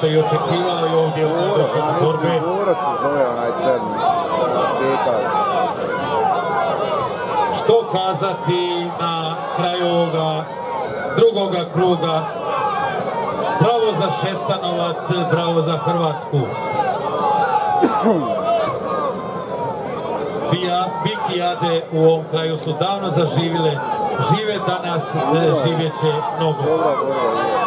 se i očekivalo i ovdje u navršenju borbe. Buro se zove onaj crni. Što kazati na kraju ovoga drugoga kruga? Bravo za Šestanovac, bravo za Hrvatsku. Bija- Bikijade u ovom kraju su davno zaživile, žive danas, e, živjet će mnogo. Dobra borba.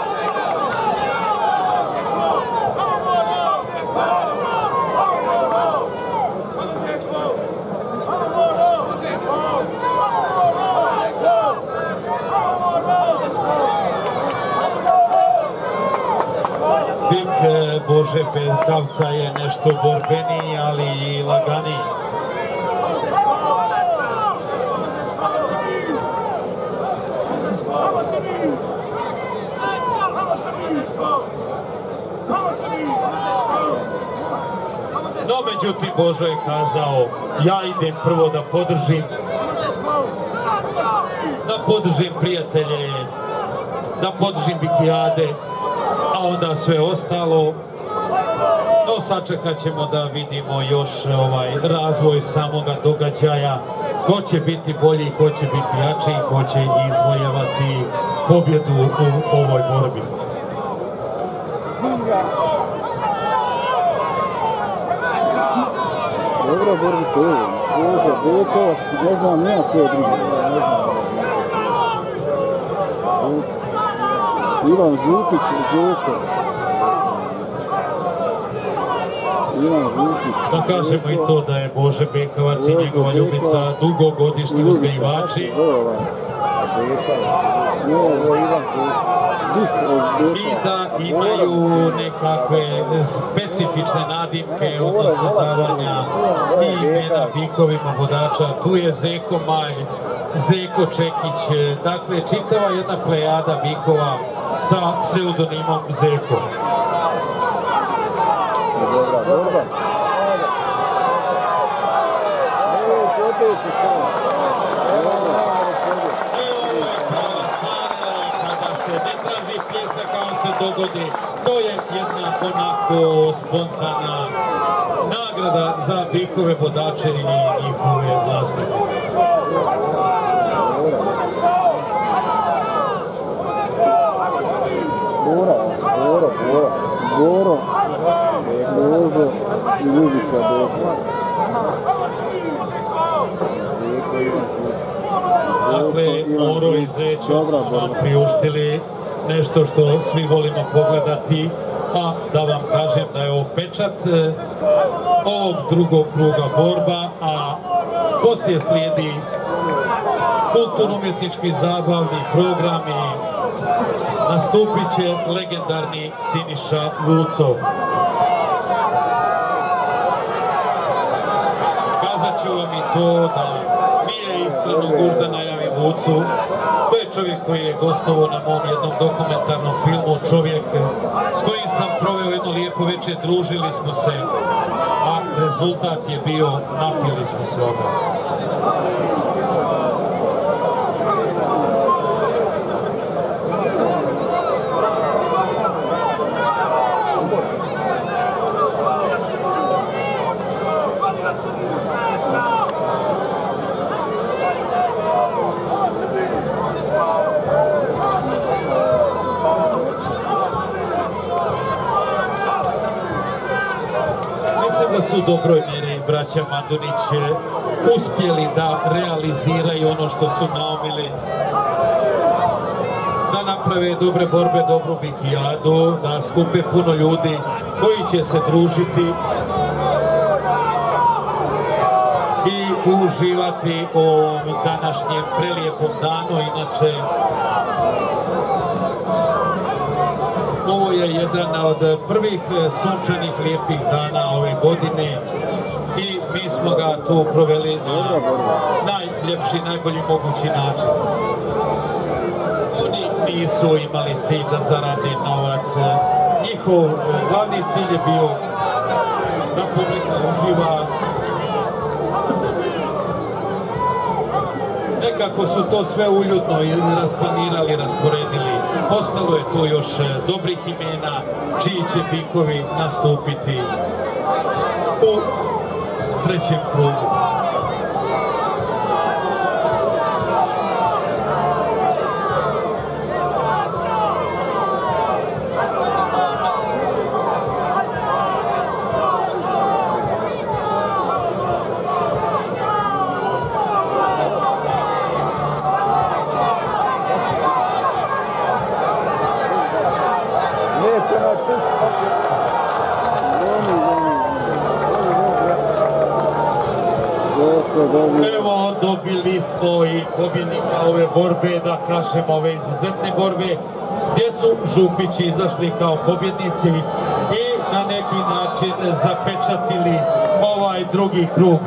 Bik e, Bože Petavca je nešto borbeniji, ali i laganiji. No, međutim, Božo je kazao, ja idem prvo da podržim, da podržim prijatelje, da podržim bikijade, a onda sve ostalo. No, sačekat ćemo da vidimo još ovaj razvoj samoga događaja, ko će biti bolji, ko će biti jači, ko će izvojevati pobjedu u ovoj borbi. Dobra borbica ovo. Bože, Bekovac, ne znam, nema ko je drugi. Ne znam. Ivan Župić, Žuko. Ivan Župić. Da kažemo i to da je Bože Bekovac i njegova ljubica dugogodišnji uzgajivači i da imaju nekakve specifične nadimke, odnosno davanja i imena bikovima vodača. Tu je Zeko Maj, Zeko Čekić, dakle čitava jedna plejada bikova sa pseudonimom Zeko. Dobra borba. Evo, čopajte se. Evo, Evo je prava stvar, kada se ne traži pljesak, dogodi. To je jedna onako spontana nagrada za bikove vodače i njihove vlasnike. Bora, Bora, Bora, Boro, Božo i Ljubica Beko. Dakle, Moro i Zećo su nam priuštili nešto što svi volimo pogledati, a da vam kažem da je ovo pečat e, ovog drugog kruga borba, a poslije slijedi kulturno-umjetnički zabavni programi, nastupit će legendarni Siniša Vucov. Kazat ću vam i to da mi je iskreno gužda najavim Vucu. Čovjek koji je gostovao na mom jednom dokumentarnom filmu, čovjek s kojim sam proveo jedno lijepo večer, družili smo se, a rezultat je bio napili smo se oba. Mislim da su dobroj mjeri braća Matunić eh, uspjeli da realiziraju ono što su naumili da naprave dobre borbe, dobru bikijadu, da skupe puno ljudi koji će se družiti i uživati u današnjem prelijepom danu. Inače, ovo je jedan od prvih e, sunčanih lijepih dana ove godine i mi smo ga tu proveli na najljepši, najbolji mogući način. Oni nisu imali cilj da zarade novac. Njihov e, glavni cilj je bio da publika uživa. Neki kako su to sve uljudno i rasplanirali, rasporedili, ostalo je tu još e, dobrih imena, čiji će bikovi nastupiti u trećem krugu. Evo dobili smo i pobjednika ove borbe, da kažem ove izuzetne borbe, gdje su Župići izašli kao pobjednici i na neki način zapečatili ovaj drugi krug.